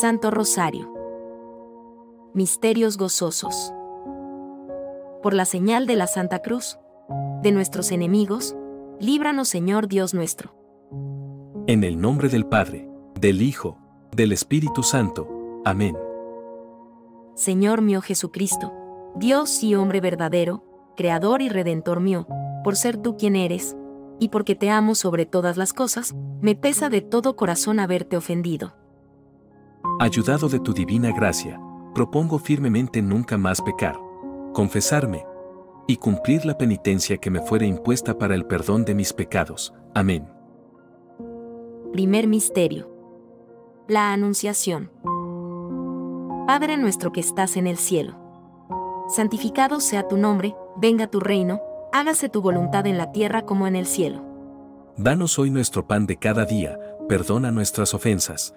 Santo Rosario. Misterios gozosos. Por la señal de la Santa Cruz, de nuestros enemigos, líbranos Señor Dios nuestro. En el nombre del Padre, del Hijo, del Espíritu Santo. Amén. Señor mío Jesucristo, Dios y hombre verdadero, Creador y Redentor mío, por ser tú quien eres, y porque te amo sobre todas las cosas, me pesa de todo corazón haberte ofendido. Ayudado de tu divina gracia, propongo firmemente nunca más pecar, confesarme y cumplir la penitencia que me fuere impuesta para el perdón de mis pecados. Amén. Primer Misterio. La Anunciación. Padre nuestro que estás en el cielo. Santificado sea tu nombre, venga tu reino, hágase tu voluntad en la tierra como en el cielo. Danos hoy nuestro pan de cada día, perdona nuestras ofensas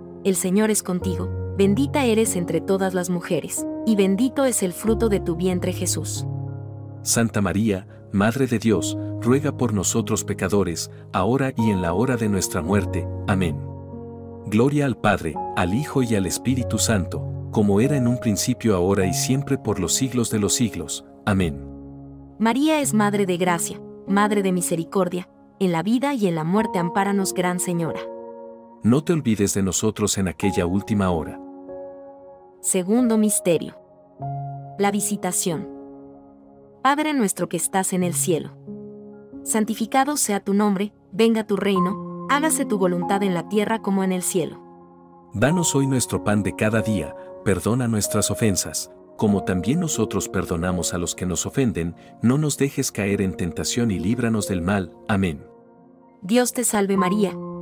el Señor es contigo, bendita eres entre todas las mujeres, y bendito es el fruto de tu vientre Jesús. Santa María, Madre de Dios, ruega por nosotros pecadores, ahora y en la hora de nuestra muerte. Amén. Gloria al Padre, al Hijo y al Espíritu Santo como era en un principio ahora y siempre por los siglos de los siglos. Amén. María es Madre de Gracia, Madre de Misericordia, en la vida y en la muerte ampáranos, Gran Señora. No te olvides de nosotros en aquella última hora. Segundo Misterio. La Visitación. Padre nuestro que estás en el cielo. Santificado sea tu nombre, venga tu reino, hágase tu voluntad en la tierra como en el cielo. Danos hoy nuestro pan de cada día, perdona nuestras ofensas, como también nosotros perdonamos a los que nos ofenden, no nos dejes caer en tentación y líbranos del mal. Amén. Dios te salve María,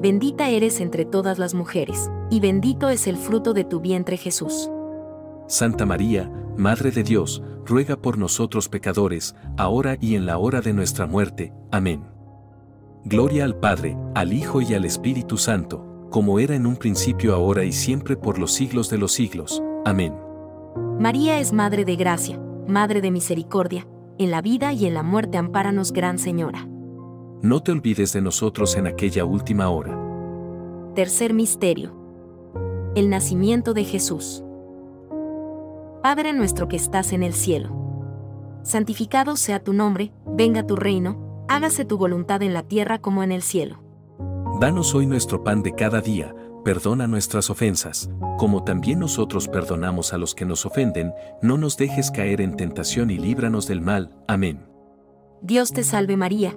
bendita eres entre todas las mujeres, y bendito es el fruto de tu vientre Jesús. Santa María, Madre de Dios, ruega por nosotros pecadores, ahora y en la hora de nuestra muerte. Amén. Gloria al Padre, al Hijo y al Espíritu Santo como era en un principio ahora y siempre por los siglos de los siglos. Amén. María es Madre de Gracia, Madre de Misericordia, en la vida y en la muerte ampáranos, Gran Señora. No te olvides de nosotros en aquella última hora. Tercer Misterio. El nacimiento de Jesús. Padre nuestro que estás en el cielo. Santificado sea tu nombre, venga tu reino, hágase tu voluntad en la tierra como en el cielo. Danos hoy nuestro pan de cada día, perdona nuestras ofensas, como también nosotros perdonamos a los que nos ofenden, no nos dejes caer en tentación y líbranos del mal. Amén. Dios te salve María,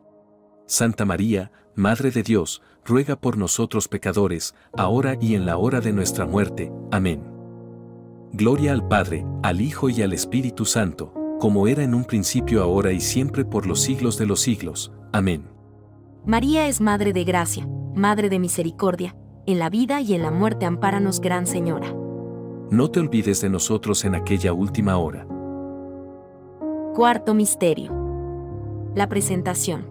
Santa María, Madre de Dios, ruega por nosotros pecadores, ahora y en la hora de nuestra muerte. Amén. Gloria al Padre, al Hijo y al Espíritu Santo como era en un principio ahora y siempre por los siglos de los siglos. Amén. María es Madre de Gracia, Madre de Misericordia, en la vida y en la muerte ampáranos, Gran Señora. No te olvides de nosotros en aquella última hora. Cuarto Misterio. La presentación.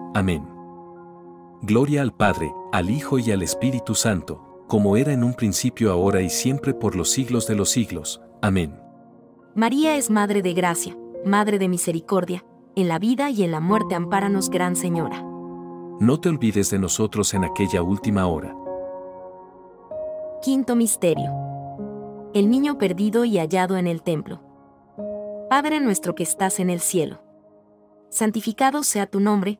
Amén. Gloria al Padre, al Hijo y al Espíritu Santo, como era en un principio ahora y siempre por los siglos de los siglos. Amén. María es Madre de Gracia, Madre de Misericordia, en la vida y en la muerte ampáranos Gran Señora. No te olvides de nosotros en aquella última hora. Quinto Misterio. El niño perdido y hallado en el templo. Padre nuestro que estás en el cielo. Santificado sea tu nombre,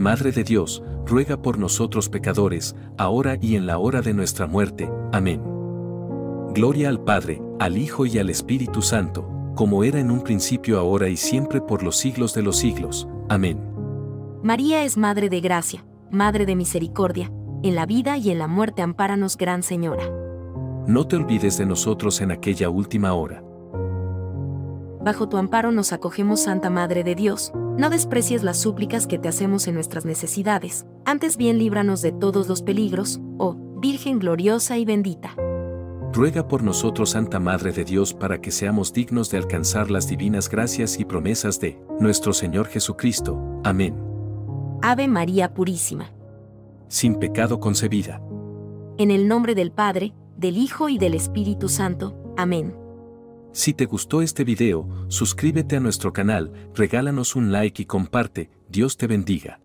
Madre de Dios, ruega por nosotros pecadores, ahora y en la hora de nuestra muerte. Amén. Gloria al Padre, al Hijo y al Espíritu Santo como era en un principio ahora y siempre por los siglos de los siglos. Amén. María es Madre de Gracia, Madre de Misericordia, en la vida y en la muerte ampáranos Gran Señora. No te olvides de nosotros en aquella última hora. Bajo tu amparo nos acogemos Santa Madre de Dios, no desprecies las súplicas que te hacemos en nuestras necesidades, antes bien líbranos de todos los peligros, oh Virgen gloriosa y bendita ruega por nosotros Santa Madre de Dios para que seamos dignos de alcanzar las divinas gracias y promesas de nuestro Señor Jesucristo. Amén. Ave María Purísima. Sin pecado concebida. En el nombre del Padre, del Hijo y del Espíritu Santo. Amén. Si te gustó este video, suscríbete a nuestro canal, regálanos un like y comparte. Dios te bendiga.